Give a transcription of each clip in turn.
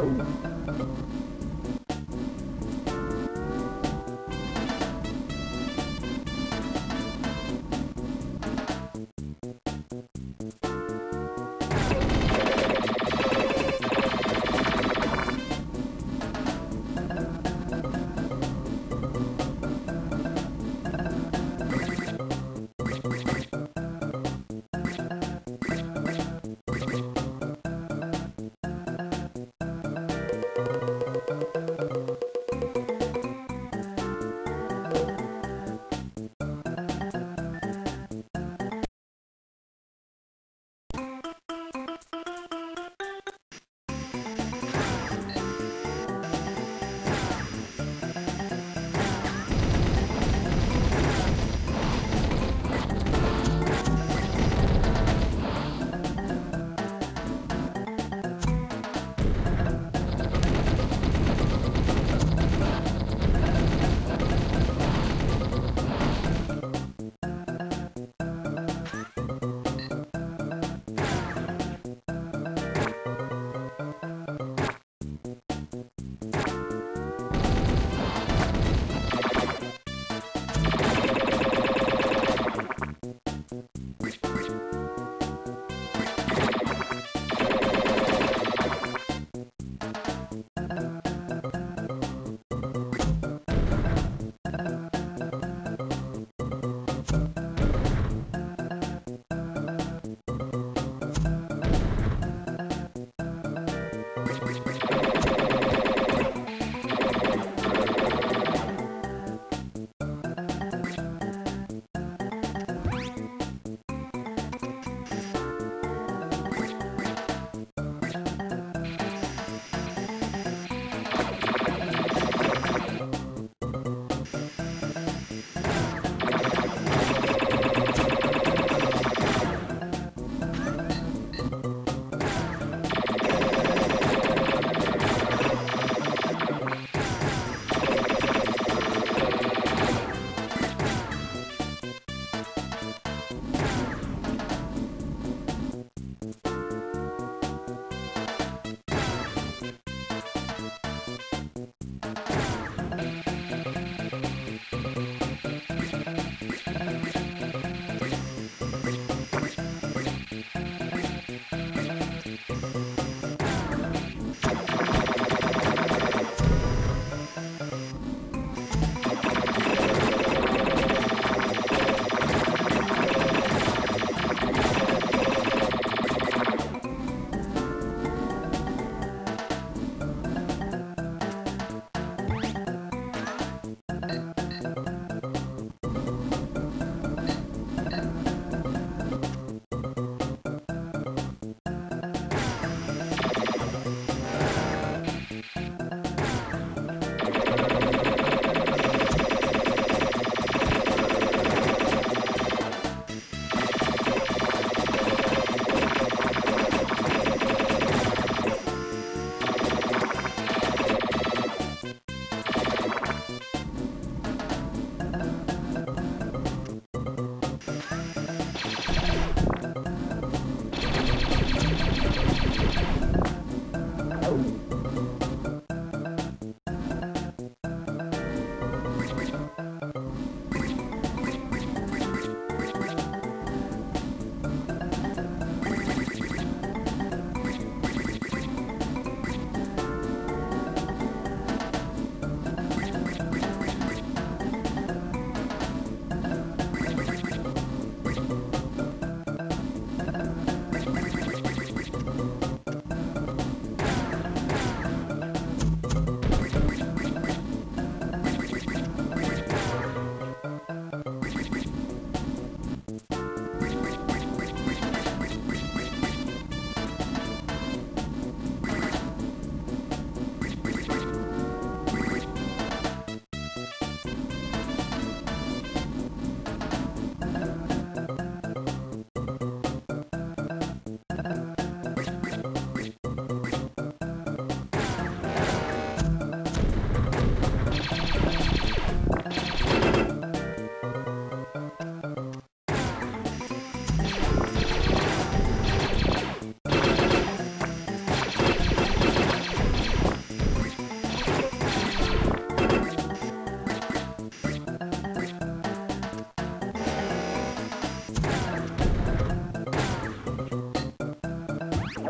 아우.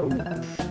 Oh.